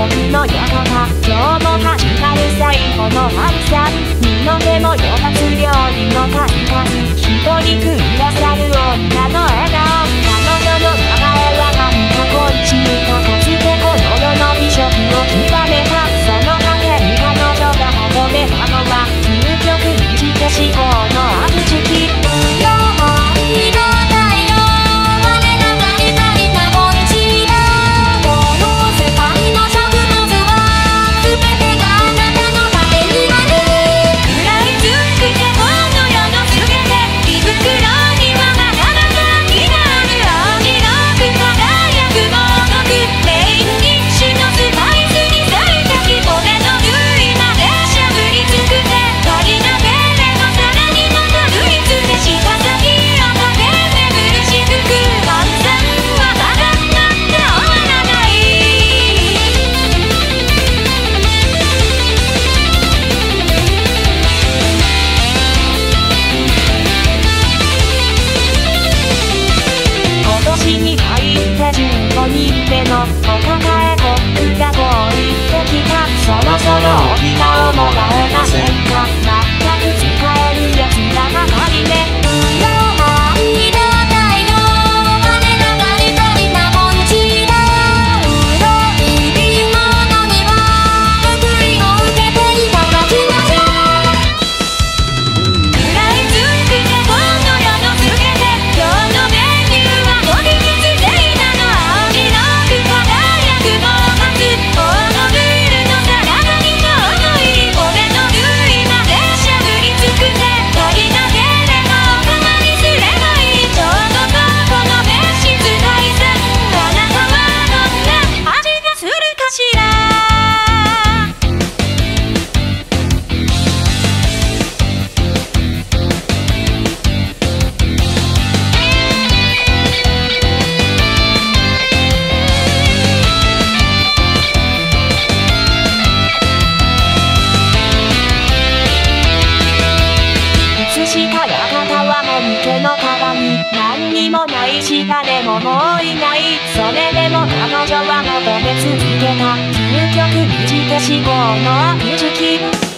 僕の世の中今日も始まる最後の春さ二の手もよたつ料理の感覚一人くださる女の笑顔は究極にして思考のももういないそれでも彼女は求め続けた。究極短し思考の秋月